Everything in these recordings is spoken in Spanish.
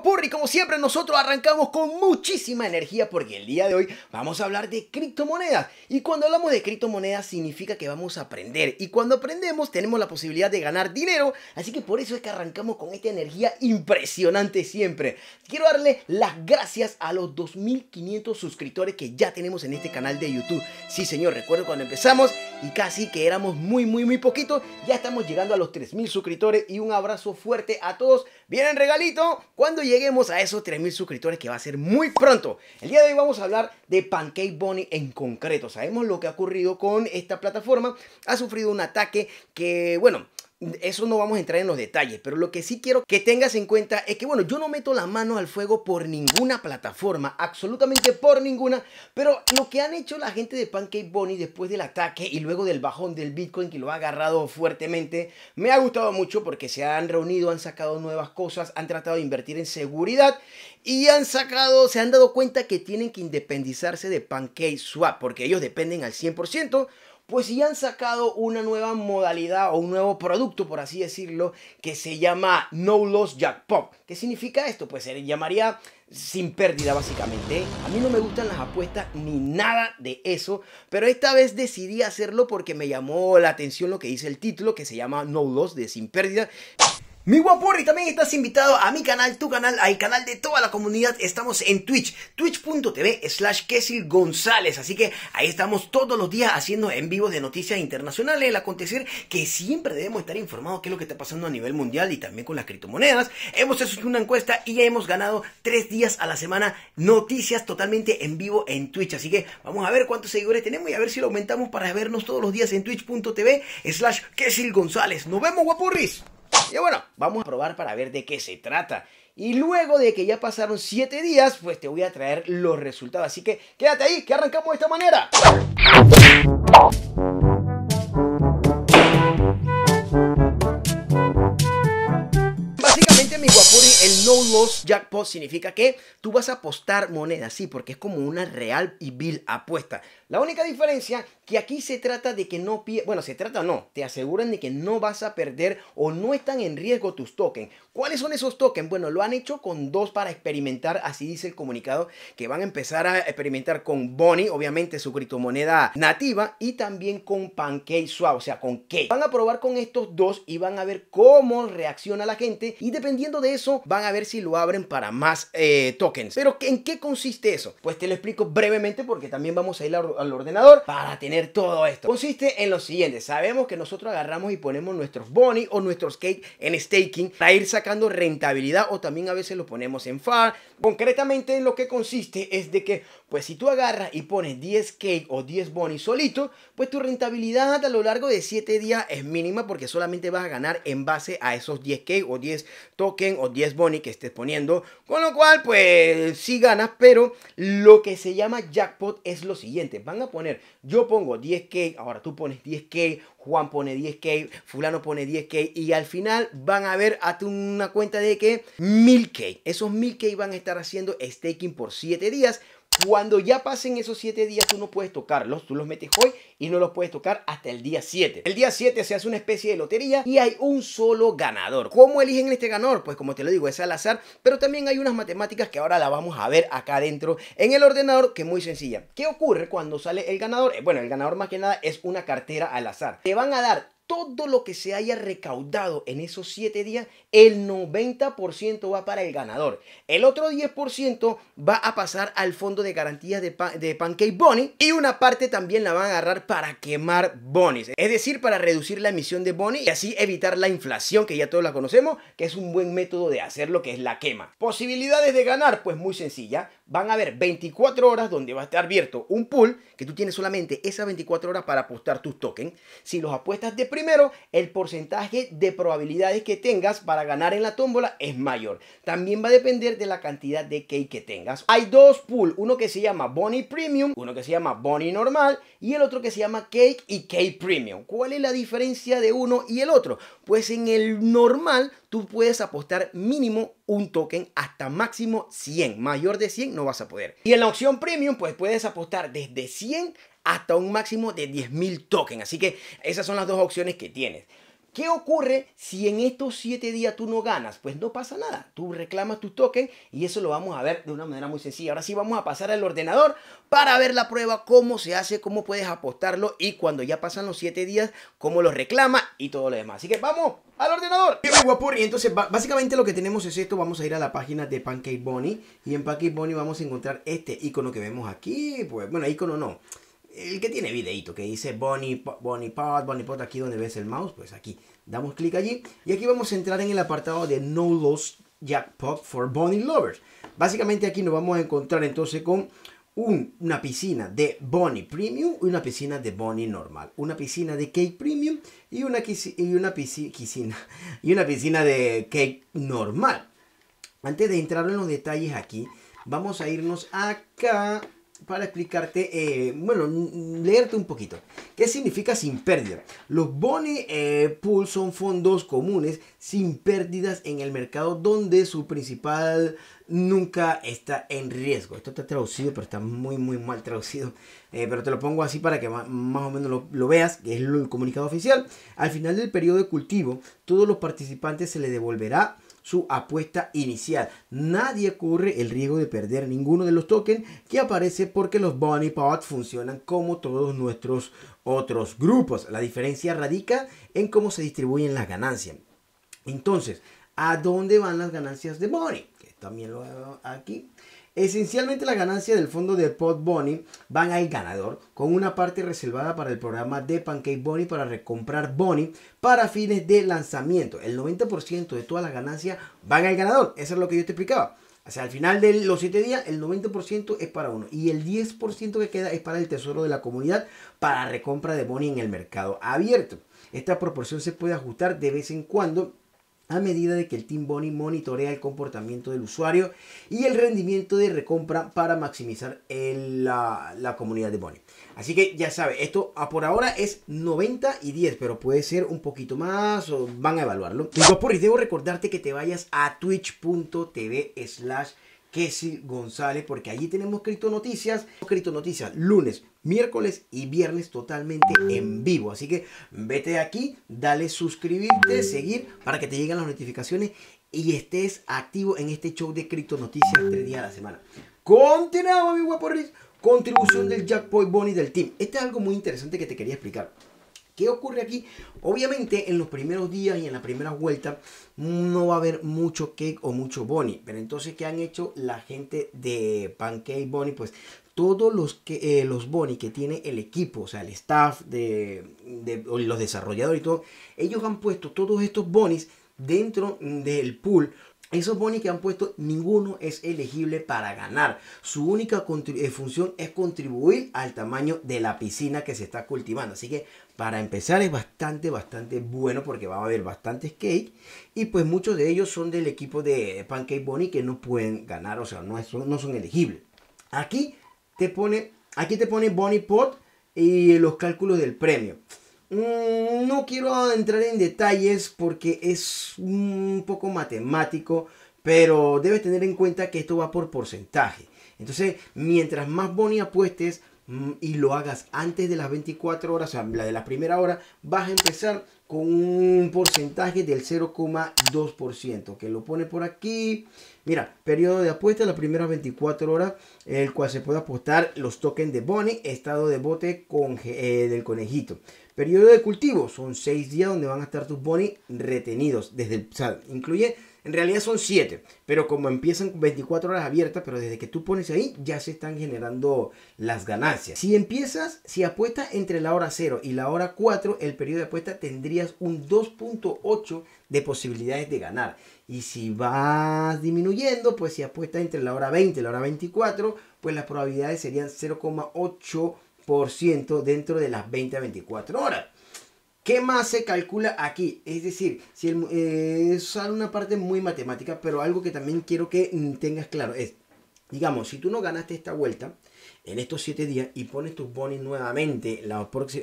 guapurri, como siempre nosotros arrancamos con muchísima energía porque el día de hoy vamos a hablar de criptomonedas. Y cuando hablamos de criptomonedas significa que vamos a aprender. Y cuando aprendemos tenemos la posibilidad de ganar dinero. Así que por eso es que arrancamos con esta energía impresionante siempre. Quiero darle las gracias a los 2.500 suscriptores que ya tenemos en este canal de YouTube. Sí señor, recuerdo cuando empezamos y casi que éramos muy muy muy poquitos. Ya estamos llegando a los 3.000 suscriptores y un abrazo fuerte a todos. Vienen regalito cuando lleguemos a esos 3000 suscriptores que va a ser muy pronto. El día de hoy vamos a hablar de Pancake Bunny en concreto. Sabemos lo que ha ocurrido con esta plataforma. Ha sufrido un ataque que, bueno, eso no vamos a entrar en los detalles, pero lo que sí quiero que tengas en cuenta es que, bueno, yo no meto la mano al fuego por ninguna plataforma, absolutamente por ninguna, pero lo que han hecho la gente de Pancake Bunny después del ataque y luego del bajón del Bitcoin que lo ha agarrado fuertemente, me ha gustado mucho porque se han reunido, han sacado nuevas cosas, han tratado de invertir en seguridad y han sacado, se han dado cuenta que tienen que independizarse de Pancake Swap porque ellos dependen al 100% pues ya han sacado una nueva modalidad o un nuevo producto, por así decirlo, que se llama No Loss Jackpot. ¿Qué significa esto? Pues se llamaría sin pérdida básicamente. A mí no me gustan las apuestas ni nada de eso, pero esta vez decidí hacerlo porque me llamó la atención lo que dice el título, que se llama No Loss de sin pérdida. Mi guapurri, también estás invitado a mi canal, tu canal, al canal de toda la comunidad. Estamos en Twitch, twitch.tv slash Kesil González. Así que ahí estamos todos los días haciendo en vivo de noticias internacionales, el acontecer que siempre debemos estar informados qué es lo que está pasando a nivel mundial y también con las criptomonedas. Hemos hecho una encuesta y ya hemos ganado tres días a la semana noticias totalmente en vivo en Twitch. Así que vamos a ver cuántos seguidores tenemos y a ver si lo aumentamos para vernos todos los días en twitch.tv slash Kesil González. Nos vemos guapurris. Y bueno, vamos a probar para ver de qué se trata. Y luego de que ya pasaron 7 días, pues te voy a traer los resultados. Así que quédate ahí, que arrancamos de esta manera. Básicamente, mi guapuri, el no loss jackpot significa que tú vas a apostar moneda, sí, porque es como una real y bill apuesta. La única diferencia que aquí se trata de que no pierdas, bueno, se trata no, te aseguran de que no vas a perder o no están en riesgo tus tokens. ¿Cuáles son esos tokens? Bueno, lo han hecho con dos para experimentar, así dice el comunicado, que van a empezar a experimentar con Bonnie, obviamente su criptomoneda nativa, y también con PancakeSwap, o sea, con Cake. Van a probar con estos dos y van a ver cómo reacciona la gente y dependiendo de eso van a ver si lo abren para más eh, tokens. Pero ¿en qué consiste eso? Pues te lo explico brevemente porque también vamos a ir al ordenador para tener todo esto. Consiste en lo siguiente, sabemos que nosotros agarramos y ponemos nuestros boni o nuestros cake en staking para ir sacando rentabilidad o también a veces lo ponemos en FAR. Concretamente en lo que consiste es de que pues si tú agarras y pones 10 cake o 10 boni solito, pues tu rentabilidad a lo largo de 7 días es mínima porque solamente vas a ganar en base a esos 10 cake o 10 token o 10 boni que estés poniendo. Con lo cual pues sí ganas, pero lo que se llama jackpot es lo siguiente. Van a poner, yo pongo 10k, ahora tú pones 10k, Juan pone 10k, fulano pone 10k y al final van a ver a una cuenta de que 1000k. Esos 1000k van a estar haciendo staking por 7 días cuando ya pasen esos 7 días, tú no puedes tocarlos. Tú los metes hoy y no los puedes tocar hasta el día 7. El día 7 se hace una especie de lotería y hay un solo ganador. ¿Cómo eligen este ganador? Pues como te lo digo, es al azar. Pero también hay unas matemáticas que ahora la vamos a ver acá adentro en el ordenador, que es muy sencilla. ¿Qué ocurre cuando sale el ganador? Eh, bueno, el ganador más que nada es una cartera al azar. Te van a dar todo lo que se haya recaudado en esos 7 días, el 90% va para el ganador. El otro 10% va a pasar al fondo de garantías de, de, Pancake Bunny y una parte también la van a agarrar para quemar bonis. Es decir, para reducir la emisión de Bunny y así evitar la inflación que ya todos la conocemos, que es un buen método de hacer lo que es la quema. Posibilidades de ganar, pues muy sencilla. Van a haber 24 horas donde va a estar abierto un pool que tú tienes solamente esas 24 horas para apostar tus tokens. Si los apuestas de primero, el porcentaje de probabilidades que tengas para ganar en la tómbola es mayor. También va a depender de la cantidad de cake que tengas. Hay dos pools, uno que se llama Bonnie Premium, uno que se llama Bonnie Normal y el otro que se llama Cake y Cake Premium. ¿Cuál es la diferencia de uno y el otro? Pues en el normal tú puedes apostar mínimo un token hasta máximo 100. Mayor de 100 no vas a poder. Y en la opción Premium pues puedes apostar desde 100 hasta un máximo de 10.000 tokens. Así que esas son las dos opciones que tienes. ¿Qué ocurre si en estos 7 días tú no ganas? Pues no pasa nada. Tú reclamas tu token y eso lo vamos a ver de una manera muy sencilla. Ahora sí vamos a pasar al ordenador para ver la prueba, cómo se hace, cómo puedes apostarlo y cuando ya pasan los 7 días, cómo lo reclama y todo lo demás. Así que vamos al ordenador. Y entonces básicamente lo que tenemos es esto. Vamos a ir a la página de Pancake Bunny y en Pancake Bunny vamos a encontrar este icono que vemos aquí. Pues bueno, icono no el que tiene videito que dice Bonnie, Bonnie Pot, Bonnie Pot, aquí donde ves el mouse, pues aquí damos clic allí y aquí vamos a entrar en el apartado de No Loss Jackpot for Bonnie Lovers. Básicamente aquí nos vamos a encontrar entonces con una piscina de Bonnie Premium y una piscina de Bonnie normal, una piscina de Cake Premium y una, y una piscina, y una piscina de Cake normal. Antes de entrar en los detalles aquí, vamos a irnos acá para explicarte, eh, bueno, leerte un poquito. ¿Qué significa sin pérdida? Los Bonnie eh, Pool son fondos comunes sin pérdidas en el mercado donde su principal nunca está en riesgo. Esto está traducido, pero está muy, muy mal traducido. Eh, pero te lo pongo así para que más, o menos lo, veas, que es el comunicado oficial. Al final del periodo de cultivo, todos los participantes se les devolverá su apuesta inicial. Nadie corre el riesgo de perder ninguno de los tokens que aparece porque los Bunny Pods funcionan como todos nuestros otros grupos. La diferencia radica en cómo se distribuyen las ganancias. Entonces, ¿a dónde van las ganancias de Bunny? Que también lo veo aquí. Esencialmente la ganancia del fondo de Pot Bunny van al ganador, con una parte reservada para el programa de Pancake Bunny para recomprar Bunny para fines de lanzamiento. El 90% de toda la ganancia van al ganador. Eso es lo que yo te explicaba. O sea, al final de los 7 días, el 90% es para uno. Y el 10% que queda es para el tesoro de la comunidad para recompra de Bunny en el mercado abierto. Esta proporción se puede ajustar de vez en cuando a medida de que el Team Bonnie monitorea el comportamiento del usuario y el rendimiento de recompra para maximizar la, comunidad de Bonnie. Así que ya sabe, esto por ahora es 90 y 10, pero puede ser un poquito más o van a evaluarlo. Y debo recordarte que te vayas a twitch.tv slash Kessil González, porque allí tenemos Cripto Noticias, Cripto Noticias lunes, miércoles y viernes totalmente en vivo. Así que vete aquí, dale suscribirte, seguir para que te lleguen las notificaciones y estés activo en este show de Cripto Noticias tres días a la semana. Continuamos, mi guapo Contribución del Jackpot Bonnie del team. Este es algo muy interesante que te quería explicar. ¿Qué ocurre aquí? Obviamente en los primeros días y en la primera vuelta no va a haber mucho cake o mucho bunny. Pero entonces, ¿qué han hecho la gente de Pancake Bunny? Pues todos los, que, eh, los bunny que tiene el equipo, o sea, el staff de, de los desarrolladores y todo, ellos han puesto todos estos bunnies dentro del pool esos bonis que han puesto, ninguno es elegible para ganar. Su única eh, función es contribuir al tamaño de la piscina que se está cultivando. Así que para empezar es bastante, bastante bueno porque va a haber bastantes cake. Y pues muchos de ellos son del equipo de Pancake Bunny que no pueden ganar, o sea, no, no son elegibles. Aquí te pone, aquí te pone Bunny Pot y los cálculos del premio. Mm, no quiero entrar en detalles porque es un poco matemático, pero debes tener en cuenta que esto va por porcentaje. Entonces, mientras más boni apuestes y lo hagas antes de las 24 horas, o sea, la de la primera hora, vas a empezar con un porcentaje del 0,2%, que lo pone por aquí. Mira, periodo de apuesta, las primeras 24 horas, el cual se puede apostar los tokens de Bonnie, estado de bote con, eh, del conejito. Periodo de cultivo, son 6 días donde van a estar tus Bonnie retenidos. Desde o sea, incluye en realidad son 7, pero como empiezan 24 horas abiertas, pero desde que tú pones ahí ya se están generando las ganancias. Si empiezas, si apuestas entre la hora 0 y la hora 4, el periodo de apuesta tendrías un 2.8 de posibilidades de ganar. Y si vas disminuyendo, pues si apuestas entre la hora 20 y la hora 24, pues las probabilidades serían 0,8% dentro de las 20 a 24 horas. ¿Qué más se calcula aquí? Es decir, si eh, es una parte muy matemática, pero algo que también quiero que tengas claro es, digamos, si tú no ganaste esta vuelta en estos 7 días y pones tus bonis nuevamente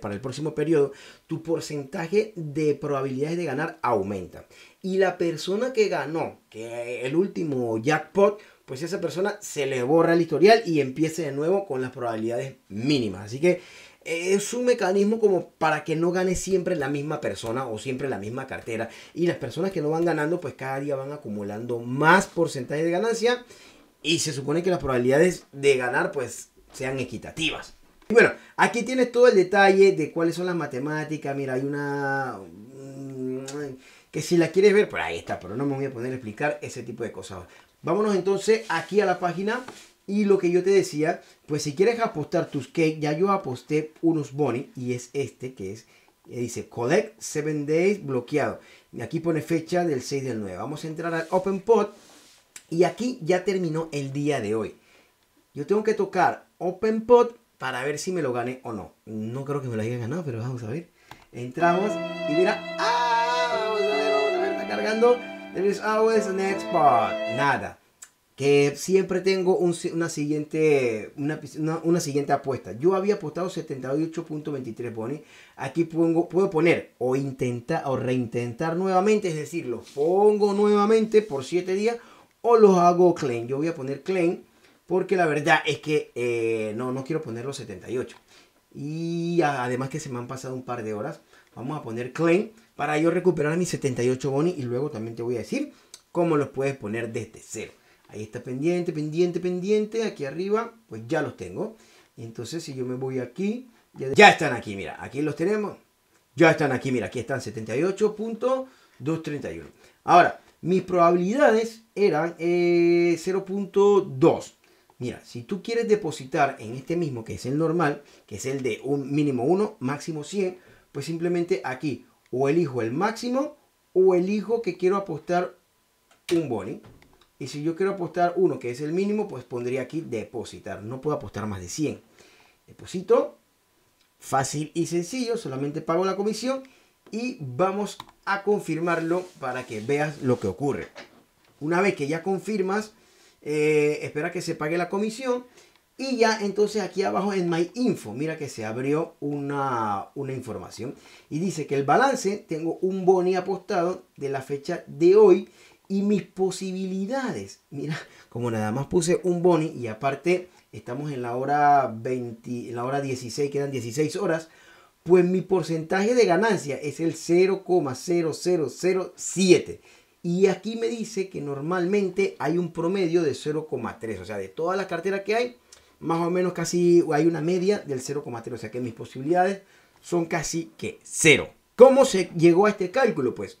para el próximo periodo, tu porcentaje de probabilidades de ganar aumenta. Y la persona que ganó, que el último jackpot, pues esa persona se le borra el historial y empieza de nuevo con las probabilidades mínimas. Así que es un mecanismo como para que no gane siempre la misma persona o siempre la misma cartera. Y las personas que no van ganando, pues cada día van acumulando más porcentaje de ganancia. Y se supone que las probabilidades de ganar, pues, sean equitativas. Bueno, aquí tienes todo el detalle de cuáles son las matemáticas. Mira, hay una... Mm, que si la quieres ver, pues ahí está, pero no me voy a poner a explicar ese tipo de cosas. Vámonos entonces aquí a la página y lo que yo te decía, pues si quieres apostar tus cake, ya yo aposté unos boni y es este que es, eh, dice Collect 7 Days bloqueado. Y aquí pone fecha del 6 del 9. Vamos a entrar al Open Pot y aquí ya terminó el día de hoy. Yo tengo que tocar Open Pot para ver si me lo gané o no. No creo que me lo haya ganado, pero vamos a ver. Entramos y mira, ¡ah! Vamos a ver, vamos a ver, está cargando. There is always an next pot. Nada que siempre tengo una, siguiente, una, siguiente apuesta. Yo había apostado 78.23 boni. Aquí pongo, puedo poner o intentar o reintentar nuevamente, es decir, los pongo nuevamente por 7 días o los hago claim. Yo voy a poner claim porque la verdad es que eh, no, no quiero poner los 78. Y además que se me han pasado un par de horas, vamos a poner claim para yo recuperar mis 78 boni y luego también te voy a decir cómo los puedes poner desde cero. Ahí está pendiente, pendiente, pendiente. Aquí arriba, pues ya los tengo. Entonces, si yo me voy aquí, ya, están aquí, mira. Aquí los tenemos. Ya están aquí, mira. Aquí están 78.231. Ahora, mis probabilidades eran 0.2. Eh, mira, si tú quieres depositar en este mismo, que es el normal, que es el de un mínimo 1, máximo 100, pues simplemente aquí o elijo el máximo o elijo que quiero apostar un boni. Y si yo quiero apostar uno que es el mínimo, pues pondría aquí depositar. No puedo apostar más de 100. Deposito. Fácil y sencillo. Solamente pago la comisión. Y vamos a confirmarlo para que veas lo que ocurre. Una vez que ya confirmas, eh, espera que se pague la comisión. Y ya entonces aquí abajo en My Info, mira que se abrió una, una, información. Y dice que el balance, tengo un boni apostado de la fecha de hoy y mis posibilidades. Mira, como nada más puse un boni y aparte estamos en la hora 20, en la hora 16, quedan 16 horas, pues mi porcentaje de ganancia es el 0,0007. Y aquí me dice que normalmente hay un promedio de 0,3. O sea, de todas las carteras que hay, más o menos casi hay una media del 0,3. O sea que mis posibilidades son casi que cero. ¿Cómo se llegó a este cálculo? Pues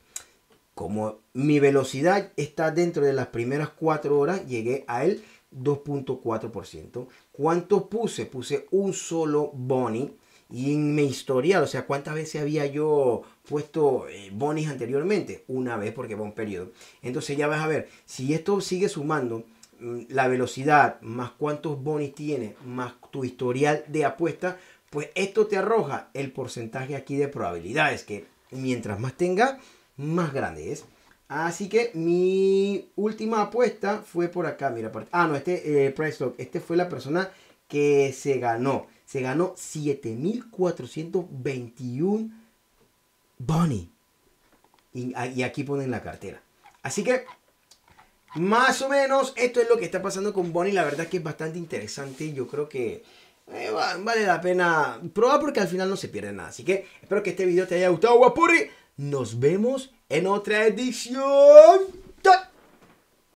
como mi velocidad está dentro de las primeras cuatro horas, llegué al 2.4%. ¿Cuánto puse? Puse un solo boni. Y en mi historial, o sea, ¿cuántas veces había yo puesto eh, bonis anteriormente? Una vez porque va un periodo. Entonces ya vas a ver, si esto sigue sumando mm, la velocidad más cuántos bonis tiene, más tu historial de apuesta, pues esto te arroja el porcentaje aquí de probabilidades, que mientras más tenga, más grande es. Así que mi última apuesta fue por acá. Mira, ah, no, este eh, Price Este fue la persona que se ganó. Se ganó 7421 Bunny. Y, ah, y aquí ponen la cartera. Así que, más o menos, esto es lo que está pasando con Bonnie. La verdad que es bastante interesante. Yo creo que eh, vale la pena probar porque al final no se pierde nada. Así que espero que este video te haya gustado, guapurri. Nos vemos en otra edición.